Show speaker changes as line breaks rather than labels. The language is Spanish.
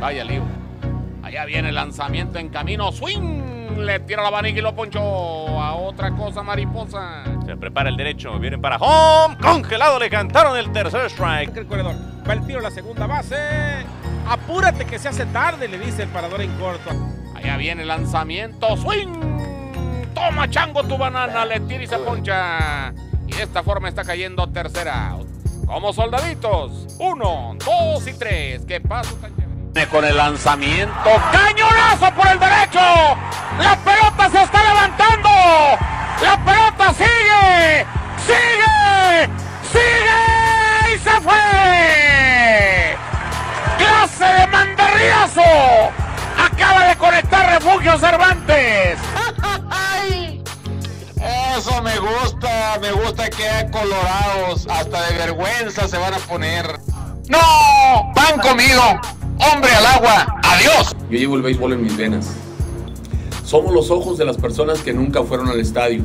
Vaya lío. Allá viene el lanzamiento en camino. Swing. Le tira la vanica y lo ponchó a otra cosa mariposa.
Se prepara el derecho. Vienen para home. Congelado. Le cantaron el tercer strike.
El corredor. Va el tiro a la segunda base. Apúrate que se hace tarde, le dice el parador en corto.
Allá viene el lanzamiento. Swing. Toma chango tu banana. Le tira y se poncha. Y de esta forma está cayendo tercera out. Como soldaditos. Uno, dos y tres. ¿Qué pasa? Con el lanzamiento. ¡Cañonazo por el derecho! ¡La pelota se está levantando! ¡La pelota sigue! ¡Sigue! ¡Sigue! ¡Y se fue! ¡Clase de mandarriazo! Acaba de conectar Refugio Cervantes.
Eso me gusta, me gusta que hay colorados, hasta de vergüenza se van a poner. ¡No! ¡Van conmigo! ¡Hombre al agua! ¡Adiós!
Yo llevo el béisbol en mis venas. Somos los ojos de las personas que nunca fueron al estadio.